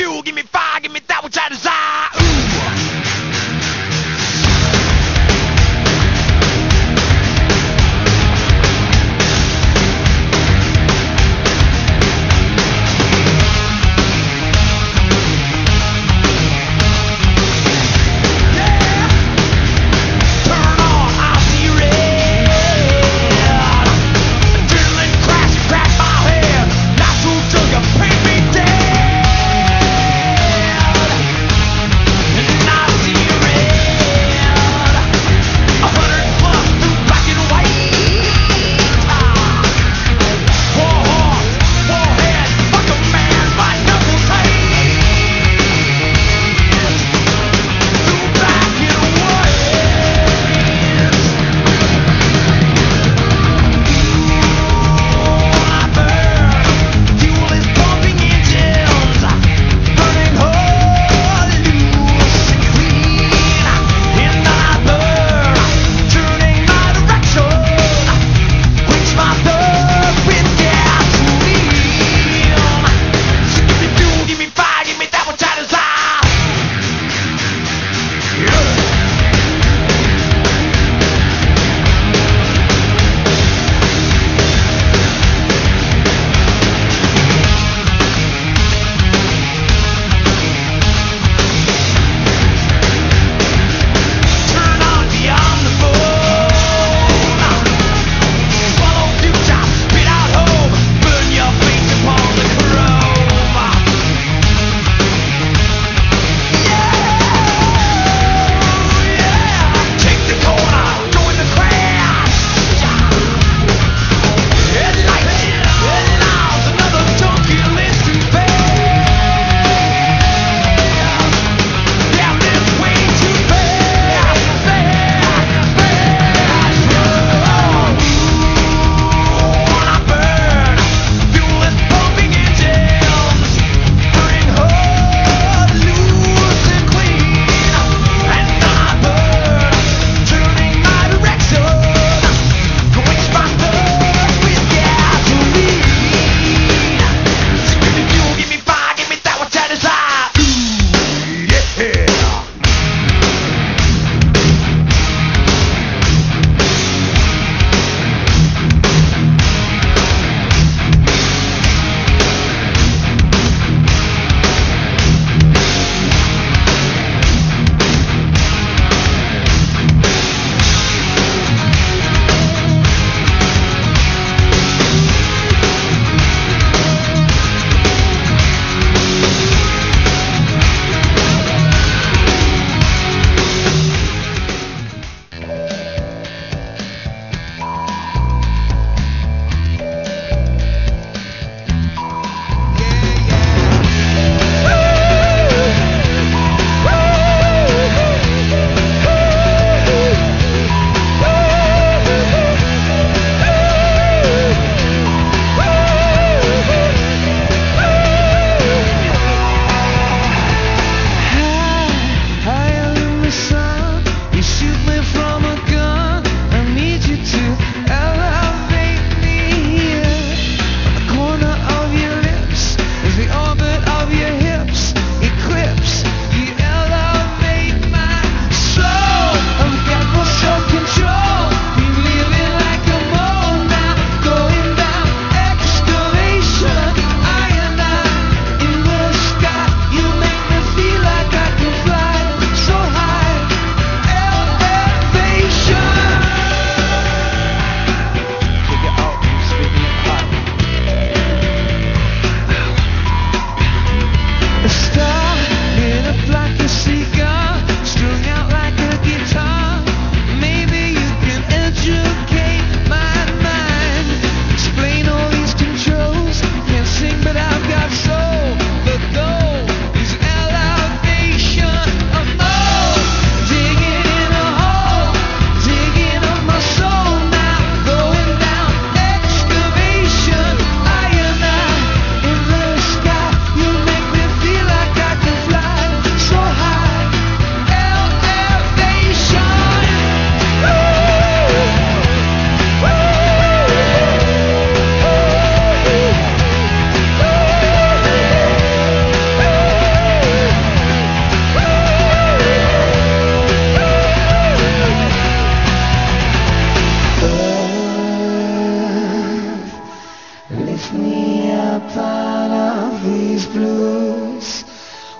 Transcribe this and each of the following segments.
fuel, give me fire, give me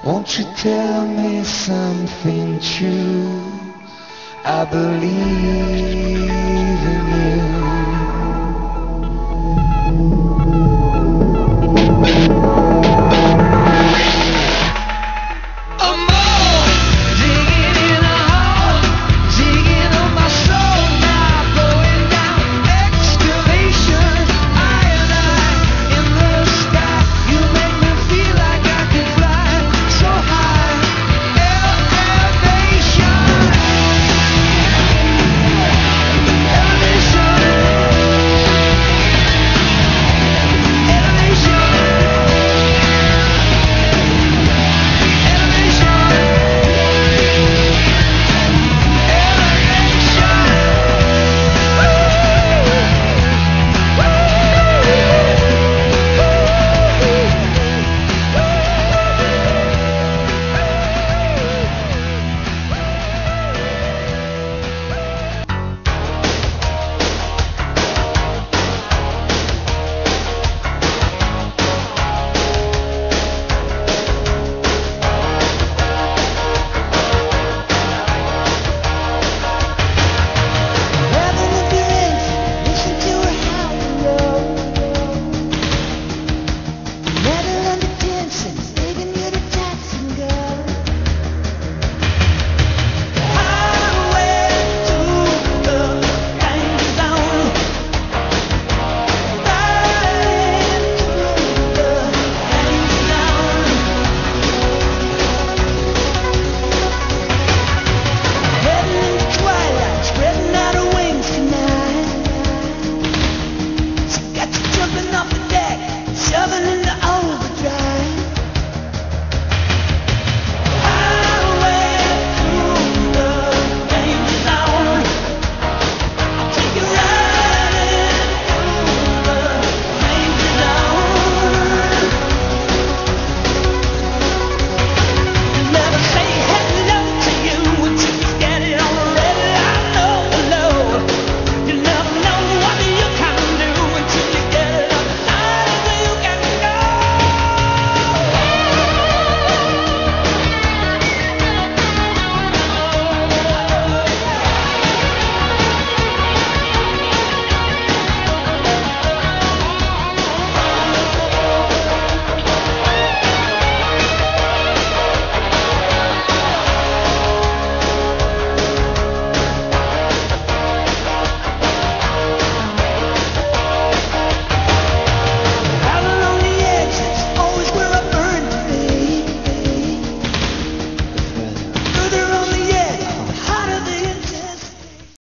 Won't you tell me something true? I believe in you.